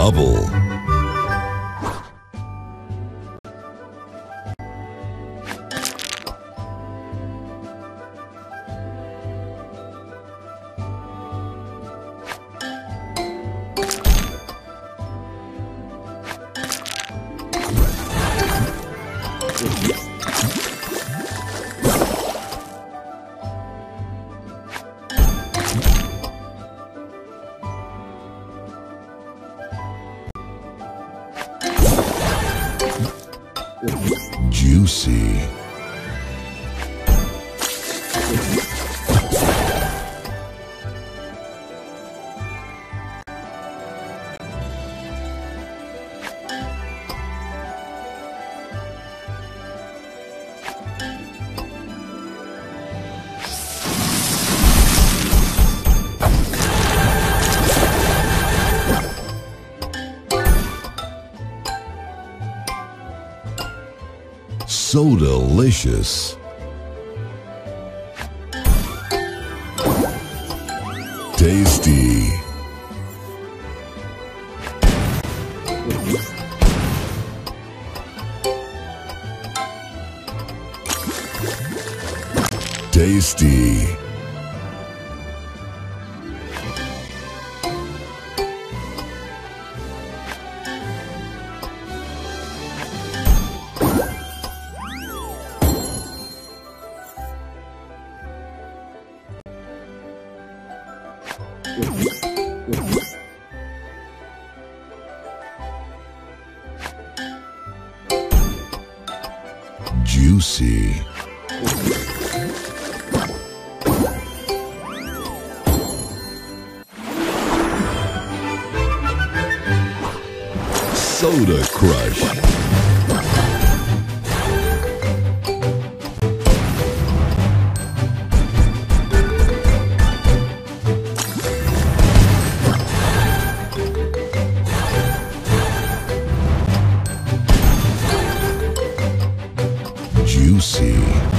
bubble. Juicy. So delicious. Tasty. Tasty. Juicy. Soda Crush. Juicy.